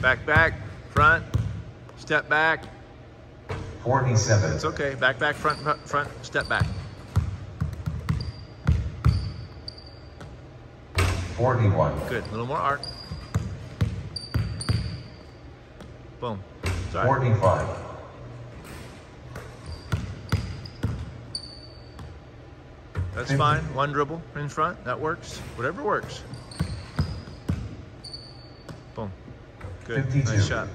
Back, back, front, step back. 47, It's okay. Back, back, front, front, front, step back. 41, Good. A little more arc. Boom. Sorry. 45, That's fine. One dribble in front. That works. Whatever works. Boom. Good. 52. Nice shot.